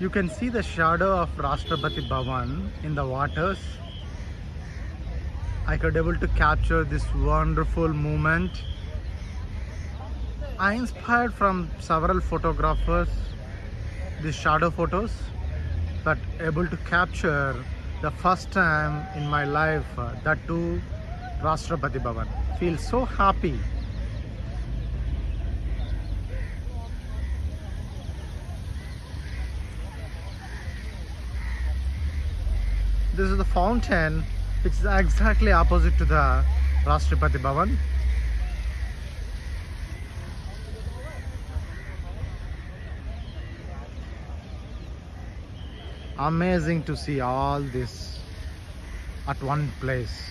You can see the shadow of Rashtrapati Bhavan in the waters. I could able to capture this wonderful moment. I inspired from several photographers these shadow photos but able to capture the first time in my life uh, that too Rashtrapati Bhavan. Feel so happy. This is the fountain which is exactly opposite to the Rashtrapati Bhavan. Amazing to see all this at one place.